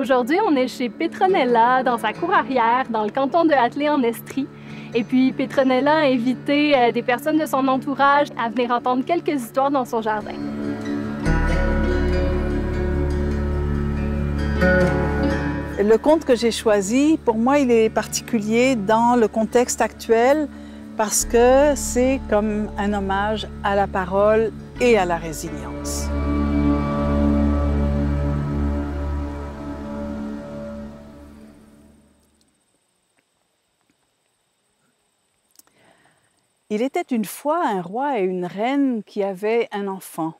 Aujourd'hui, on est chez Petronella, dans sa cour arrière, dans le canton de Hatley en Estrie. Et puis, Petronella a invité euh, des personnes de son entourage à venir entendre quelques histoires dans son jardin. Le conte que j'ai choisi, pour moi, il est particulier dans le contexte actuel parce que c'est comme un hommage à la parole et à la résilience. Il était une fois un roi et une reine qui avaient un enfant,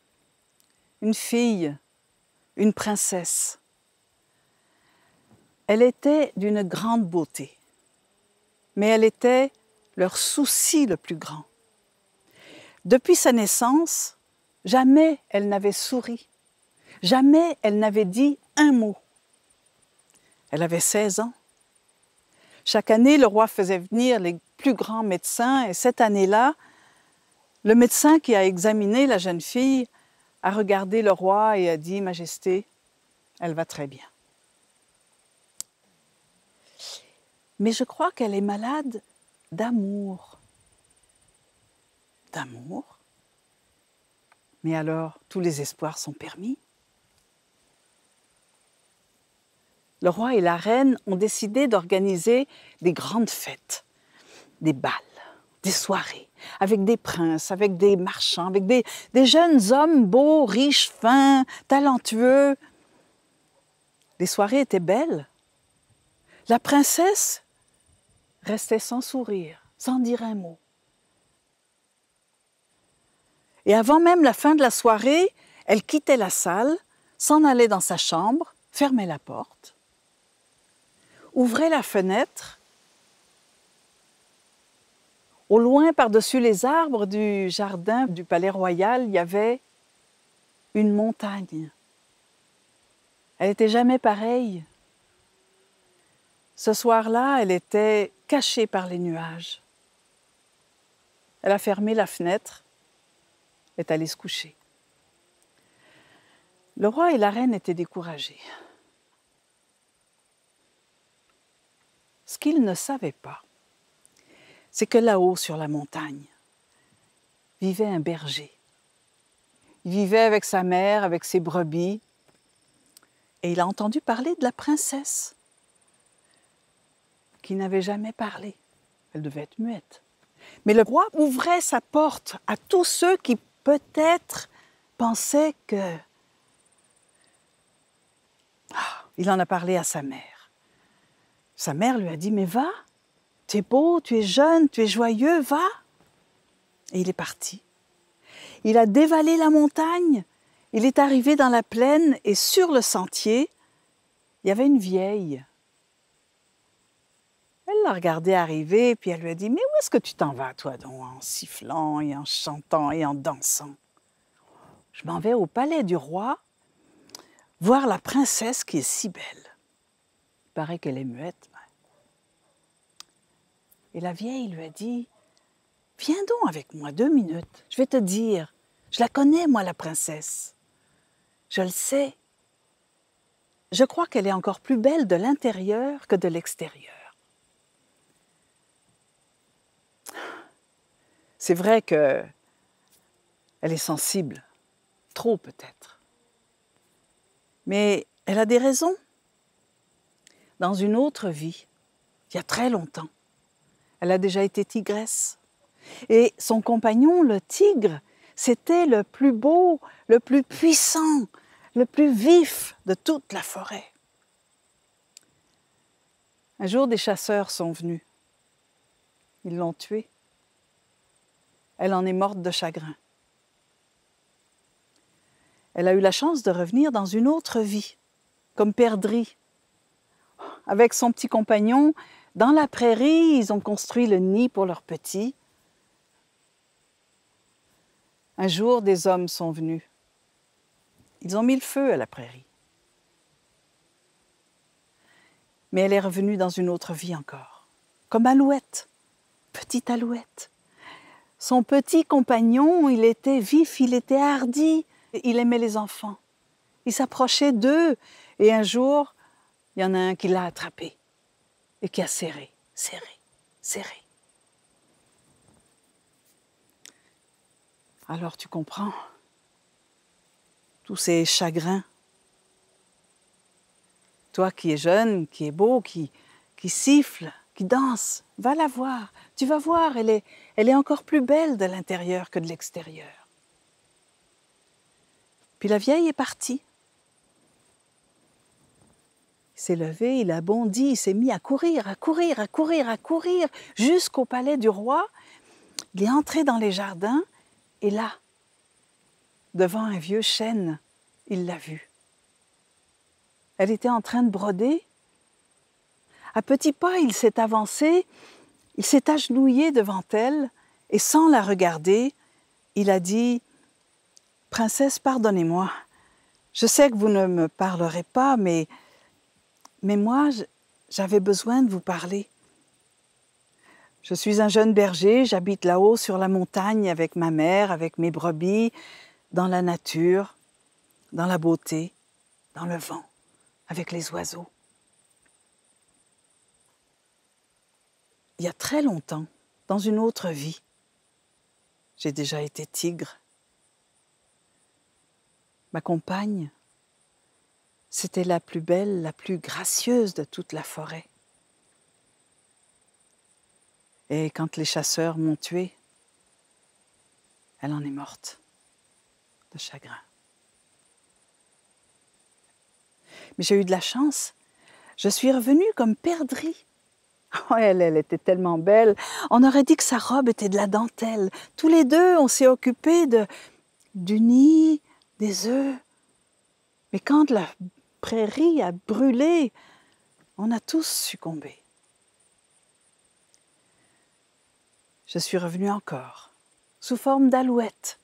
une fille, une princesse. Elle était d'une grande beauté, mais elle était leur souci le plus grand. Depuis sa naissance, jamais elle n'avait souri, jamais elle n'avait dit un mot. Elle avait 16 ans. Chaque année, le roi faisait venir les plus grands médecins et cette année-là, le médecin qui a examiné la jeune fille a regardé le roi et a dit, Majesté, elle va très bien. mais je crois qu'elle est malade d'amour. D'amour? Mais alors, tous les espoirs sont permis? Le roi et la reine ont décidé d'organiser des grandes fêtes, des balles, des soirées, avec des princes, avec des marchands, avec des, des jeunes hommes beaux, riches, fins, talentueux. Les soirées étaient belles. La princesse restait sans sourire, sans dire un mot. Et avant même la fin de la soirée, elle quittait la salle, s'en allait dans sa chambre, fermait la porte, ouvrait la fenêtre. Au loin, par-dessus les arbres du jardin du palais royal, il y avait une montagne. Elle n'était jamais pareille. Ce soir-là, elle était cachée par les nuages. Elle a fermé la fenêtre, est allée se coucher. Le roi et la reine étaient découragés. Ce qu'ils ne savaient pas, c'est que là-haut sur la montagne vivait un berger. Il vivait avec sa mère, avec ses brebis, et il a entendu parler de la princesse qui n'avait jamais parlé. Elle devait être muette. Mais le roi ouvrait sa porte à tous ceux qui peut-être pensaient que... Ah, il en a parlé à sa mère. Sa mère lui a dit, mais va, tu es beau, tu es jeune, tu es joyeux, va. Et il est parti. Il a dévalé la montagne, il est arrivé dans la plaine et sur le sentier, il y avait une vieille elle l'a regardé arriver, puis elle lui a dit Mais où est-ce que tu t'en vas, toi, donc, en sifflant et en chantant et en dansant? Je m'en vais au palais du roi voir la princesse qui est si belle. Il paraît qu'elle est muette. Et la vieille lui a dit Viens donc avec moi deux minutes, je vais te dire. Je la connais, moi, la princesse. Je le sais. Je crois qu'elle est encore plus belle de l'intérieur que de l'extérieur. C'est vrai que elle est sensible, trop peut-être. Mais elle a des raisons. Dans une autre vie, il y a très longtemps, elle a déjà été tigresse. Et son compagnon, le tigre, c'était le plus beau, le plus puissant, le plus vif de toute la forêt. Un jour, des chasseurs sont venus. Ils l'ont tué elle en est morte de chagrin. Elle a eu la chance de revenir dans une autre vie, comme perdrix. Avec son petit compagnon, dans la prairie, ils ont construit le nid pour leurs petits. Un jour, des hommes sont venus. Ils ont mis le feu à la prairie. Mais elle est revenue dans une autre vie encore, comme Alouette, petite Alouette. Son petit compagnon, il était vif, il était hardi, il aimait les enfants. Il s'approchait d'eux et un jour, il y en a un qui l'a attrapé et qui a serré, serré, serré. Alors tu comprends tous ces chagrins? Toi qui es jeune, qui es beau, qui, qui siffle, qui danse, va la voir. Tu vas voir, elle est, elle est encore plus belle de l'intérieur que de l'extérieur. Puis la vieille est partie. Il s'est levé, il a bondi, il s'est mis à courir, à courir, à courir, à courir, jusqu'au palais du roi. Il est entré dans les jardins, et là, devant un vieux chêne, il l'a vue. Elle était en train de broder. À petits pas, il s'est avancé, il s'est agenouillé devant elle, et sans la regarder, il a dit Princesse, pardonnez-moi. Je sais que vous ne me parlerez pas, mais mais moi, j'avais besoin de vous parler. Je suis un jeune berger, j'habite là-haut sur la montagne avec ma mère, avec mes brebis, dans la nature, dans la beauté, dans le vent, avec les oiseaux. Il y a très longtemps, dans une autre vie, j'ai déjà été tigre. Ma compagne, c'était la plus belle, la plus gracieuse de toute la forêt. Et quand les chasseurs m'ont tuée, elle en est morte de chagrin. Mais j'ai eu de la chance. Je suis revenue comme perdrix. Oh, elle, elle était tellement belle. On aurait dit que sa robe était de la dentelle. Tous les deux, on s'est occupés de, du nid, des œufs. Mais quand la prairie a brûlé. On a tous succombé. Je suis revenue encore, sous forme d'alouette.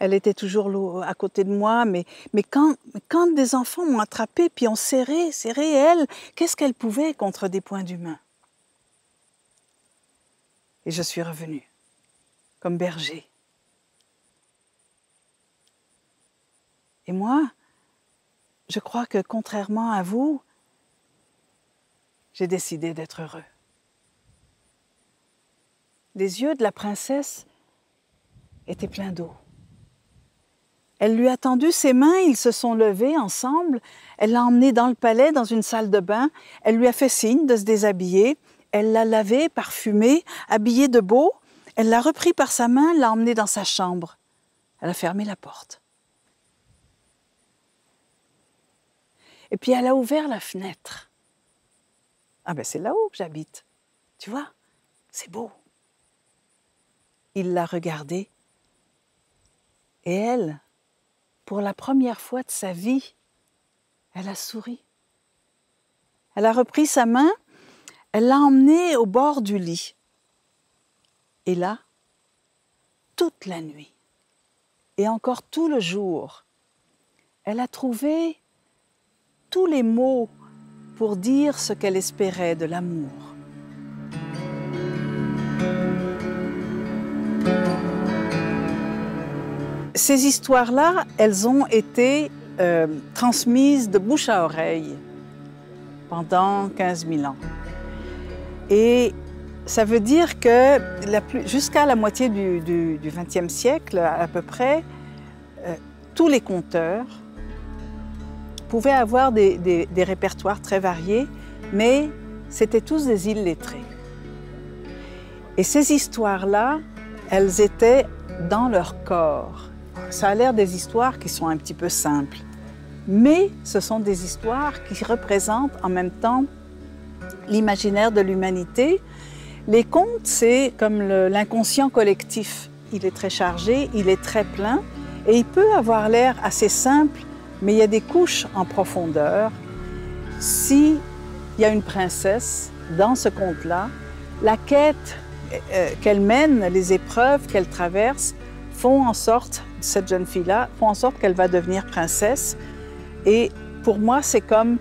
Elle était toujours à côté de moi, mais, quand, des enfants m'ont attrapée puis ont serré, serré elle, qu'est-ce qu'elle pouvait contre des poings d'humain Et je suis revenue, comme berger, Et moi, je crois que contrairement à vous, j'ai décidé d'être heureux. Les yeux de la princesse étaient pleins d'eau. Elle lui a tendu ses mains, ils se sont levés ensemble, elle l'a emmené dans le palais, dans une salle de bain, elle lui a fait signe de se déshabiller, elle l'a lavé, parfumé, habillé de beau, elle l'a repris par sa main, l'a emmené dans sa chambre. Elle a fermé la porte. Et puis elle a ouvert la fenêtre. Ah ben c'est là-haut j'habite. Tu vois, c'est beau. Il l'a regardée. Et elle, pour la première fois de sa vie, elle a souri. Elle a repris sa main, elle l'a emmenée au bord du lit. Et là, toute la nuit, et encore tout le jour, elle a trouvé tous les mots pour dire ce qu'elle espérait de l'amour. Ces histoires-là, elles ont été euh, transmises de bouche à oreille pendant 15 000 ans. Et ça veut dire que jusqu'à la moitié du XXe siècle, à peu près, euh, tous les conteurs pouvaient avoir des, répertoires très variés, mais c'était tous des illettrés. Et ces histoires-là, elles étaient dans leur corps. Ça a l'air des histoires qui sont un petit peu simples, mais ce sont des histoires qui représentent en même temps l'imaginaire de l'humanité. Les contes, c'est comme l'inconscient collectif. Il est très chargé, il est très plein, et il peut avoir l'air assez simple mais il y a des couches en profondeur. S'il y a une princesse dans ce conte-là, la quête euh, qu'elle mène, les épreuves qu'elle traverse, font en sorte, cette jeune fille-là, font en sorte qu'elle va devenir princesse. Et pour moi, c'est comme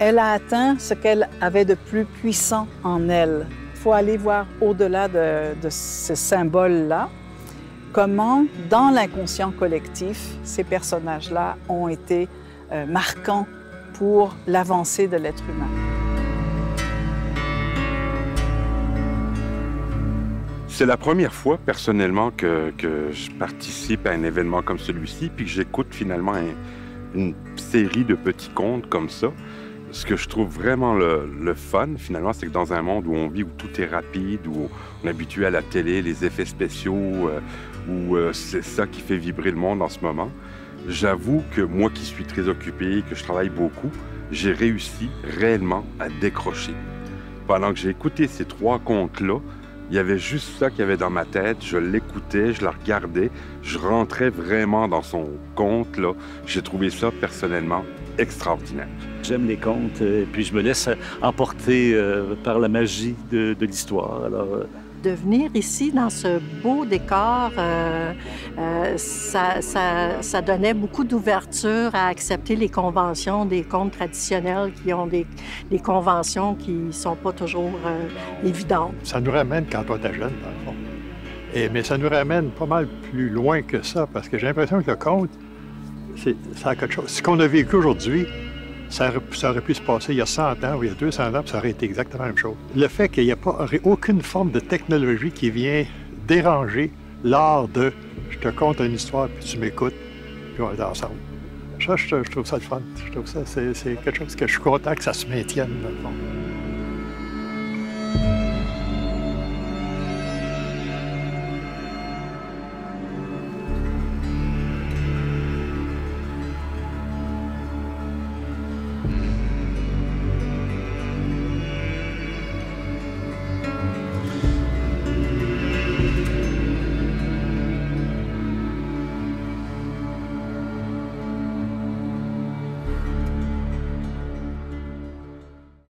elle a atteint ce qu'elle avait de plus puissant en elle. Il faut aller voir au-delà de, de ce symbole-là comment, dans l'inconscient collectif, ces personnages-là ont été euh, marquant pour l'avancée de l'être humain. C'est la première fois, personnellement, que, je participe à un événement comme celui-ci, puis que j'écoute finalement une série de petits contes comme ça. Ce que je trouve vraiment le, le fun, finalement, c'est que dans un monde où on vit, où tout est rapide, où on est habitué à la télé, les effets spéciaux, euh, où euh, c'est ça qui fait vibrer le monde en ce moment, j'avoue que moi qui suis très occupé, que je travaille beaucoup, j'ai réussi réellement à décrocher. Pendant que j'ai écouté ces trois contes-là, il y avait juste ça qu'il y avait dans ma tête. Je l'écoutais, je la regardais, je rentrais vraiment dans son conte. Là. J'ai trouvé ça personnellement extraordinaire. J'aime les contes, et euh, puis je me laisse emporter euh, par la magie de, l'histoire. Alors, de venir ici dans ce beau décor, euh, euh, ça, ça, ça, donnait beaucoup d'ouverture à accepter les conventions des contes traditionnels qui ont des, conventions qui ne sont pas toujours euh, évidentes. Ça nous ramène quand on était jeune, dans le fond. Et, mais ça nous ramène pas mal plus loin que ça, parce que j'ai l'impression que le conte, c'est, ça a quelque chose. Ce qu'on a vécu aujourd'hui, ça aurait, pu se passer il y a 100 ans ou il y a 200 ans, puis ça aurait été exactement la même chose. Le fait qu'il n'y ait pas, aucune forme de technologie qui vient déranger l'art de je te conte une histoire, puis tu m'écoutes, puis on est ensemble. Ça, je, je, trouve ça le fun. Je trouve ça, c'est quelque chose que je suis content que ça se maintienne, dans le fond.